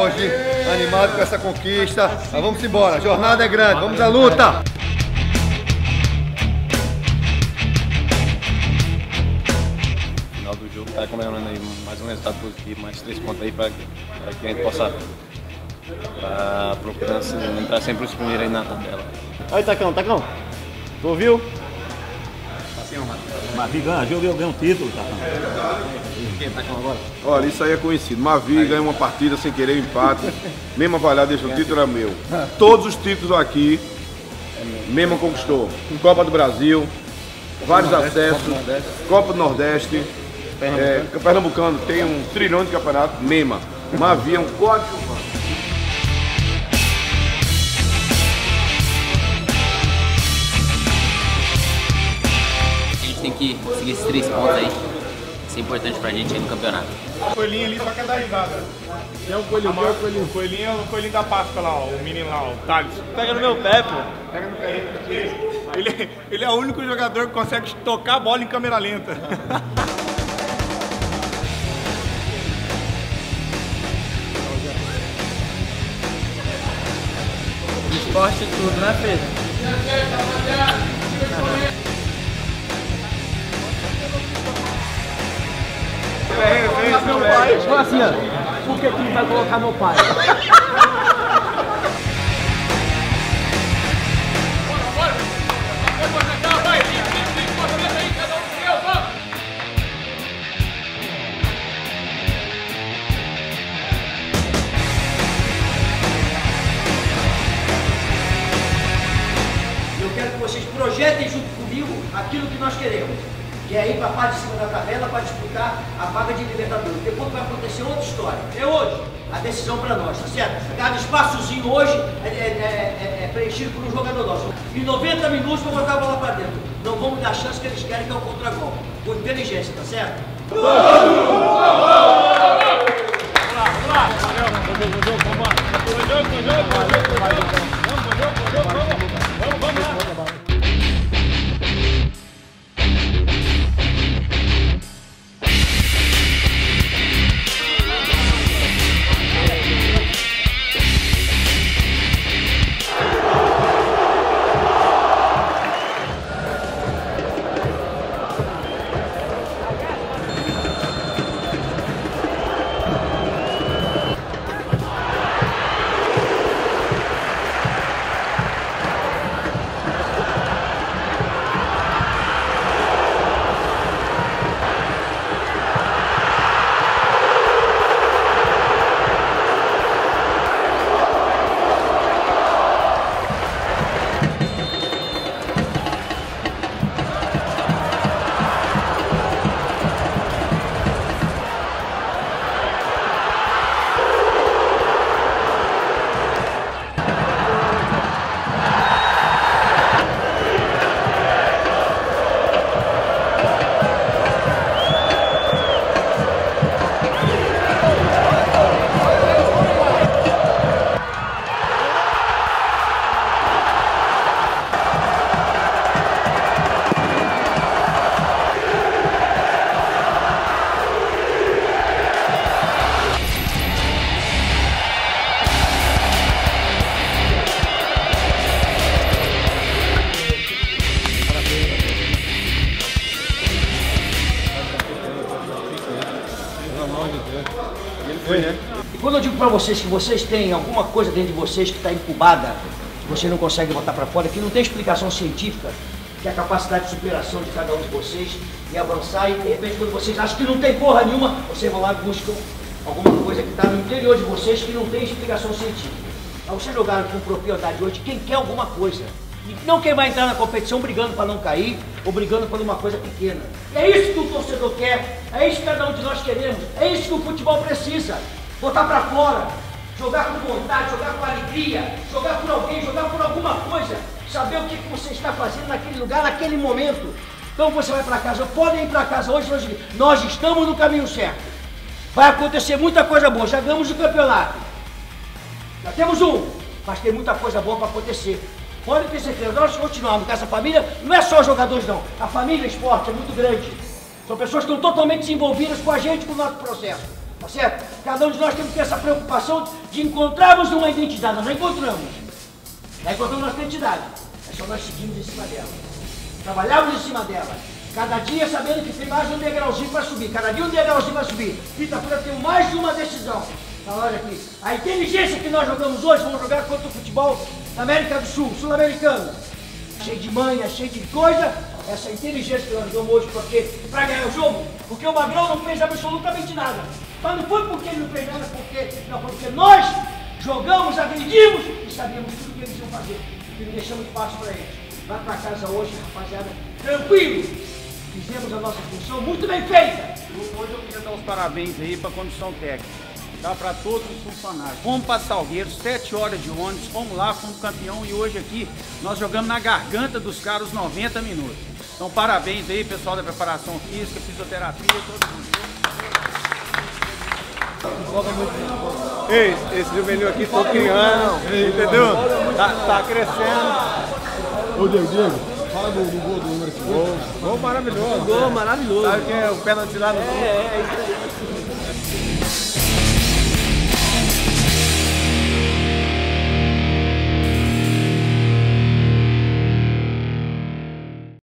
hoje, animado com essa conquista. Mas vamos embora, a jornada é grande, vamos à luta! final do jogo tá comemorando aí mais um resultado positivo, mais três pontos aí para que a gente possa pra procurar assim, entrar sempre os primeiros aí na tabela. Aí, Tacão, Tacão. Tu ouviu? Mavi ganha, jogo eu ganho um título, Tacão. Quem Tacão agora? Olha, isso aí é conhecido. Mavi ganha uma partida sem querer, empate. Mesmo avaliado, deixa o título é meu. Todos os títulos aqui, mesmo conquistou. Copa do Brasil, vários acessos, Copa do Nordeste. É, Pernambucano tem um trilhão de campeonato, Mema. Mavi é um código. Gente tem que conseguir esses três pontos aí. Isso é importante pra gente aí no campeonato. O coelhinho ali só quer dar risada. Tem um coelhinho, Amor, o coelhinho. O coelhinho é o coelhinho da Páscoa lá, ó, o menino lá, o Thales. Pega no meu pé, pô. Pega no pé ele, ele é o único jogador que consegue tocar a bola em câmera lenta. Esporte tudo, né, Pedro? Meu pai. Fala assim, ó. Por que ele vai colocar meu pai? Eu quero que vocês projetem junto comigo aquilo que nós queremos. É ir para a parte de cima da tabela para disputar a vaga de Libertadores. Depois vai acontecer outra história. É hoje a decisão para nós, tá certo? Cada espaçozinho hoje é, é- é- é- preenchido por um jogador nosso. Em 90 minutos vou botar a bola para dentro. Não vamos dar chance que eles querem que é o contra-gol. Com inteligência, tá certo? E eu digo para vocês que vocês têm alguma coisa dentro de vocês que está incubada, que vocês não conseguem botar para fora, que não tem explicação científica, que é a capacidade de superação de cada um de vocês e avançar, e de repente quando vocês acham que não tem porra nenhuma, vocês vão lá e buscam alguma coisa que está no interior de vocês que não tem explicação científica. Mas vocês jogaram com propriedade hoje quem quer alguma coisa. E não quem vai entrar na competição brigando para não cair ou brigando por uma coisa pequena. E é isso que o torcedor quer, é isso que cada um de nós queremos, é isso que o futebol precisa. Botar para fora, jogar com vontade, jogar com alegria, jogar por alguém, jogar por alguma coisa, saber o que você está fazendo naquele lugar, naquele momento. Então você vai para casa, podem ir para casa hoje, nós, nós estamos no caminho certo. Vai acontecer muita coisa boa, já ganhamos o campeonato. Já temos um, mas tem muita coisa boa para acontecer. Pode ter certeza, nós continuamos com essa família, não é só jogadores não, a família esporte é muito grande. São pessoas que estão totalmente envolvidas com a gente, com o nosso processo. Tá certo? Cada um de nós temos que ter essa preocupação de encontrarmos uma identidade. Nós não encontramos. Já encontramos nossa identidade. É só nós seguimos em cima dela. Trabalhamos em cima dela. Cada dia sabendo que tem mais um degrauzinho para subir. Cada dia um degrauzinho para subir. Quinta-feira tem mais uma decisão. Então, olha aqui. A inteligência que nós jogamos hoje, vamos jogar contra o futebol da América do Sul, sul-americano. Cheio de manha, cheio de coisa. Essa inteligência que nós jogamos hoje para ganhar o jogo. Porque o Magrão não fez absolutamente nada. Mas não foi porque ele não fez nada, porque, não, porque nós jogamos, agredimos e sabíamos tudo o que eles iam fazer. E não deixamos espaço para eles. Vai para casa hoje, rapaziada, tranquilo. Fizemos a nossa função muito bem feita. Hoje eu queria dar os parabéns aí para a condição técnica. Tá para todos os funcionários. Fomos para Salgueiro, 7 horas de ônibus, fomos lá, fomos campeão e hoje aqui nós jogamos na garganta dos caras 90 minutos. Então parabéns aí, pessoal da preparação física, fisioterapia, todo mundo. Ei, esse juvenil aqui tô criando, entendeu? Tá, tá crescendo. Ô, Diego, Diego, fala do, do gol do número 5. Gol maravilhoso. Gol maravilhoso. Sabe quem é o pênalti lá no É, é isso aí.